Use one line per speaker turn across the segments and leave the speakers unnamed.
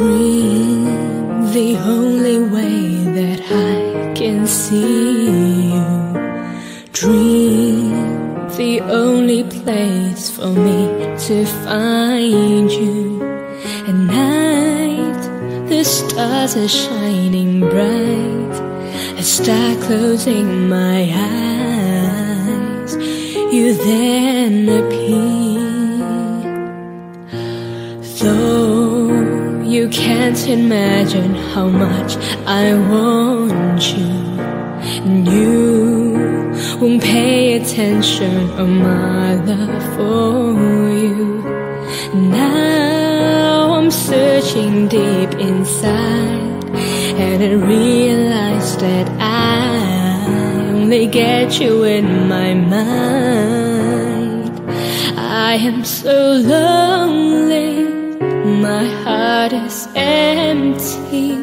Dream the only way that I can see you. Dream the only place for me to find you. At night, the stars are shining bright. I start closing my eyes. You then appear. Can't imagine how much I want you. And you won't pay attention on my love for you. Now I'm searching deep inside, and I realize that I only get you in my mind. I am so lonely my heart is empty,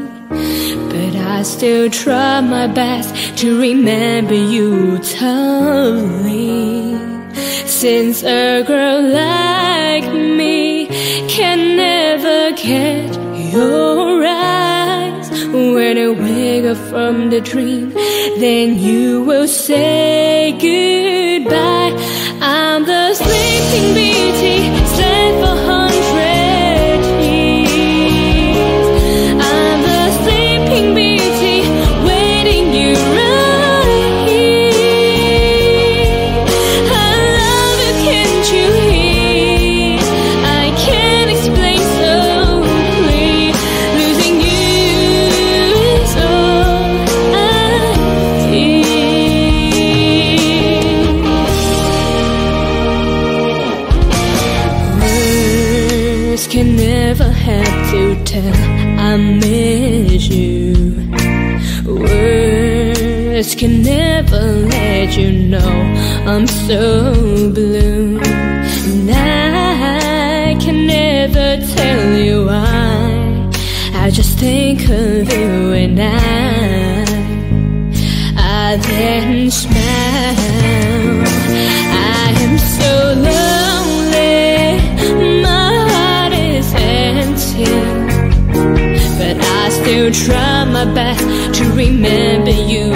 but I still try my best to remember you totally. Since a girl like me can never get your eyes, when I wake up from the dream, then you will say goodbye. I miss you. Words can never let you know I'm so blue. And I can never tell you why. I just think of you and I. I then smile. Still try my best to remember you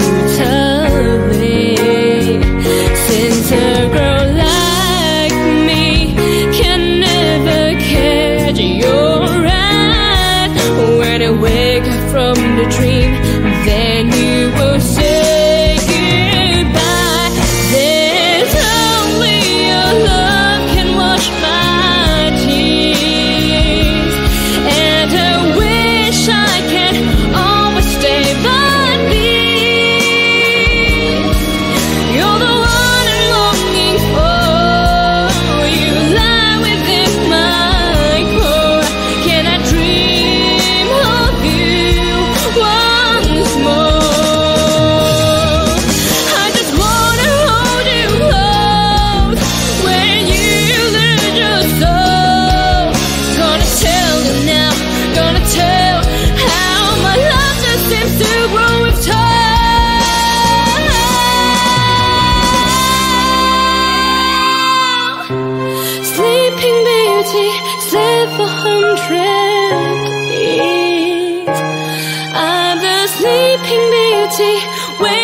Beauty, you.